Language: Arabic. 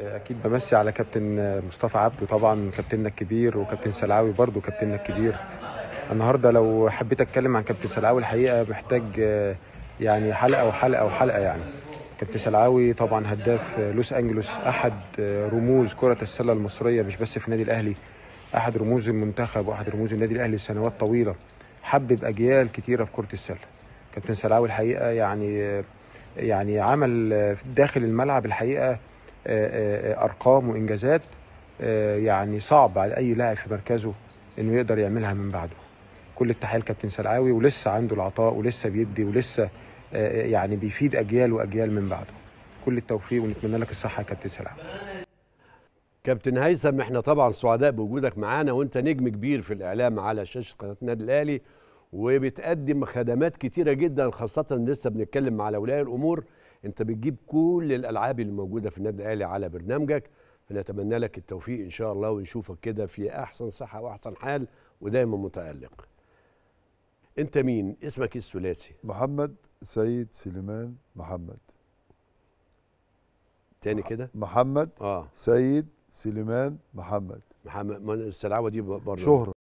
أكيد بمسي على كابتن مصطفى عبده طبعا كابتننا الكبير وكابتن سلعاوي برضو كابتننا الكبير. النهارده لو حبيت أتكلم عن كابتن سلعاوي الحقيقة محتاج يعني حلقة وحلقة وحلقة يعني. كابتن سلعاوي طبعا هداف لوس أنجلوس أحد رموز كرة السلة المصرية مش بس في النادي الأهلي أحد رموز المنتخب وأحد رموز النادي الأهلي سنوات طويلة. حبب أجيال كتيرة في كرة السلة. كابتن سلعاوي الحقيقة يعني يعني عمل داخل الملعب الحقيقة أرقام وإنجازات آه، يعني صعب على أي لاعب في مركزه إنه يقدر يعملها من بعده. كل التحيه لكابتن سلعاوي ولسه عنده العطاء ولسه بيدي ولسه آه، يعني بيفيد أجيال وأجيال من بعده. كل التوفيق ونتمنى لك الصحة يا كابتن سلعاوي. كابتن هيثم إحنا طبعا سعداء بوجودك معانا وأنت نجم كبير في الإعلام على شاشة قناة النادي الأهلي وبتقدم خدمات كتيرة جدا خاصة لسه بنتكلم مع اولياء الأمور. انت بتجيب كل الألعاب اللي موجودة في النادي الأهلي على برنامجك فنتمنى لك التوفيق إن شاء الله ونشوفك كده في أحسن صحة وأحسن حال ودايما متألق. أنت مين؟ اسمك إيه الثلاثي؟ محمد سيد سليمان محمد. تاني كده؟ محمد آه. سيد سليمان محمد. محمد السلعوه دي برضه. شهرة.